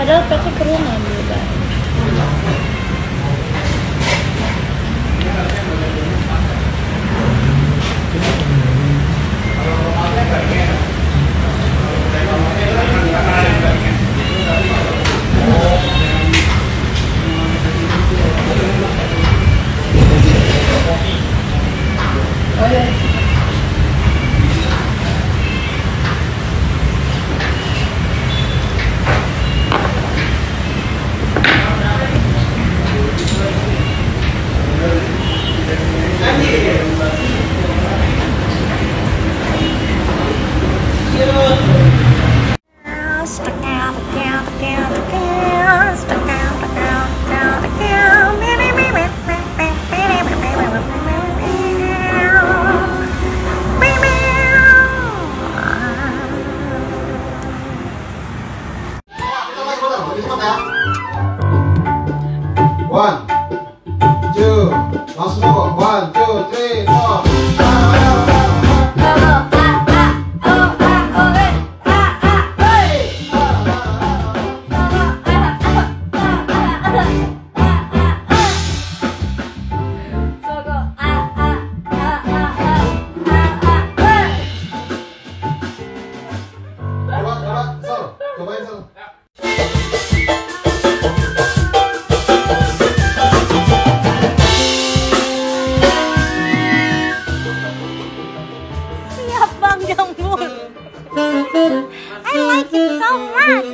padahal PT kerungan mata. One, two, last kok. One, two, three, four. Cobain come on, satu. so much.